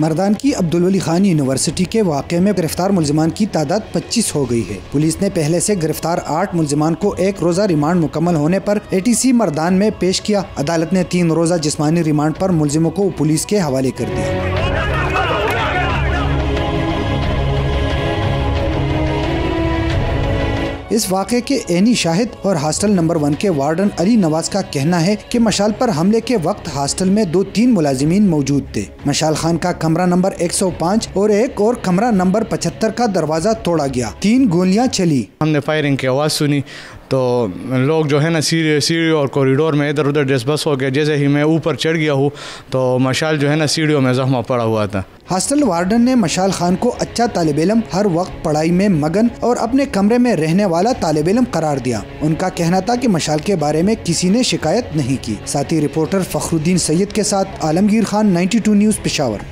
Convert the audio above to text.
मरदान की अब्दुल वली खान यूनिवर्सिटी के वाक़े में गिरफ़्तार मुलजमान की तादाद 25 हो गई है। पुलिस ने पहले से गिरफ़्तार आठ मुलजमान को एक रोजा रिमांड मुकम्मल होने पर एटीसी मरदान में पेश किया। अदालत ने तीन रोजा जिसमानी रिमांड पर मुलजिमों को पुलिस के हवाले कर दिया। इस वाक़े के एनी शाहिद और हॉस्टल नंबर वन के वार्डन अली नवाज़ का कहना है कि मशाल पर हमले के वक्त हॉस्टल में दो तीन मुलाजिमीन मौजूद थे। मशाल खान का कमरा नंबर 105 और एक और कमरा नंबर 75 का दरवाज़ा तोड़ा गया। तीन गोलियाँ चली। हमने फायरिंग की आवाज़ सुनी। तो लोग जो है ना सीढ़ी सीढ़ी और कॉरिडोर में इधर उधर बस हो गया, जैसे ही मैं ऊपर चढ़ गया हूँ तो मशाल जो है ना सीढ़ियों में जख्मा पड़ा हुआ था। हॉस्टल वार्डन ने मशाल खान को अच्छा तालब इलम हर वक्त पढ़ाई में मगन और अपने कमरे में रहने वाला तालब इलम करार दिया। उनका कहना था कि मशाल के बारे में किसी ने शिकायत नहीं की। साथी रिपोर्टर फखरुद्दीन सैयद के साथ आलमगीर खान 92 न्यूज़, पेशावर।